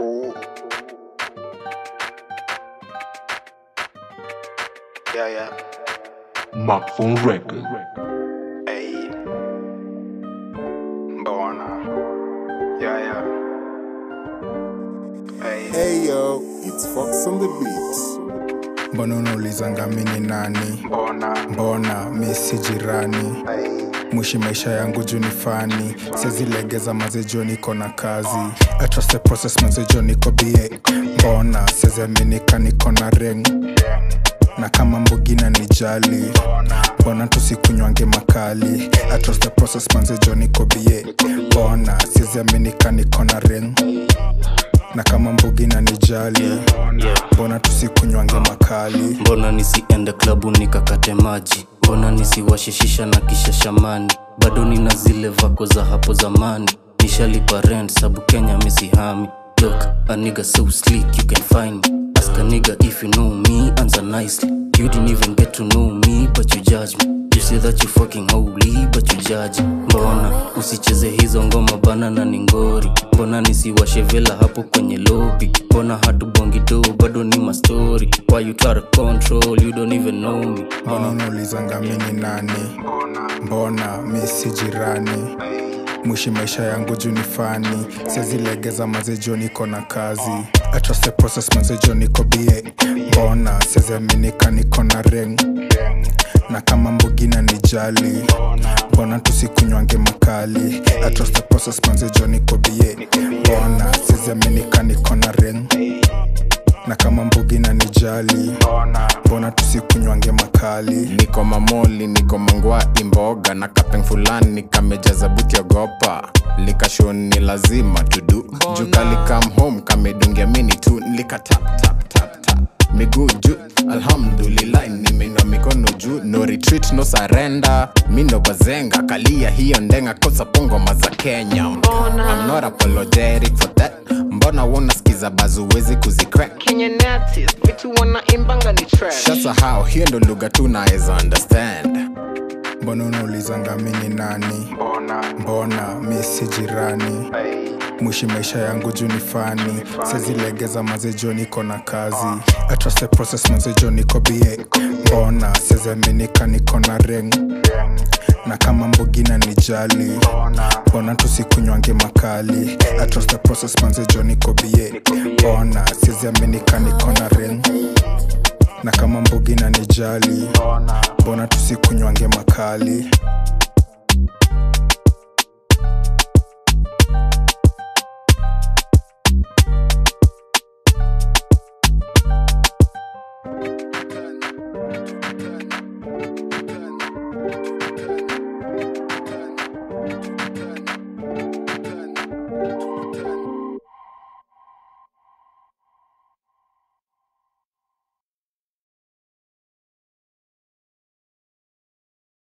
Ooh. Yeah, yeah. Microphone record. Hey. Mbona. Yeah, yeah. Hey. Hey yo, it's Fox on the beat. mbona unaulizanga mi ni nani Mbona. mbona mi si jirani Hey. Mwishi maisha yangu juu ni fani. Sezilegeza mazejo niko na kazi. I trust the process mazejo niko bie mbona seziaminika niko na ring na kama mbugina ni jali mbona tusikunywange makali. I trust the process manzejo niko bie mbona seziaminika niko na ring na kama mbugina ni jali mbona tusikunywange makali. Mbona nisiende klabu nikakate maji mbona nisiwashishisha na kisha shamani? Bado nina zile vako za hapo zamani. Nishalipa rent sabu kenya misihami. Look a nigga so slick you can find me. Ask a nigga if you know me answer nicely. You didn't even get to know me but you judge me say that you fucking holy but you judge. Mbona? Usicheze hizo ngoma bana na ningori mbona nisiwashe vela hapo kwenye lobi mbona hatubongi do bado ni mastori why you try to control? You don't even know me. Mbona unaulizanga mini nani? Mbona mi si jirani? Mwishi maisha yangu junifani ni fani. Sezilegeza mazejo niko na kazi. The process mazejo niko bie mbona seziaminika niko na ring na kama mbugina ni jali mbona tusikunywange makali? I trust the process manzejo niko bie mbona seziaminika niko na ring? Na kama mbugina ni jali mbona tusikunywange makali? Niko mamoli, niko mangwa imboga. Na kapeng fulani kamejaza buti ogopa. Likashon ni lazima tudu jukali come home kamedungia mini tu. Lika miguu juu. Alhamdulillah nimeinua mikono juu. No retreat no surrender. Mino bazenga kalia hiyo ndenga kosa pongo za kenya. I'm not apologetic for that. Mbona wona skiza bazuwezi kuzicrack shasahau hiyo ndo lugha tu naweza understand. Mbona unaulizanga mini nani? Mbona. mbona? Mi si jirani. Hey. Mwishi maisha yangu juu ni fani sezilegeza mazejo niko na kazi. The process mazejo niko bie mbona? Seziaminika niko na ring. Na kama mbugina ni jali mbona tusikunywange makali? Process manzejo niko bie mbona? Seziaminika niko na ring. Na kama mbugina ni jali mbona tusikunywange makali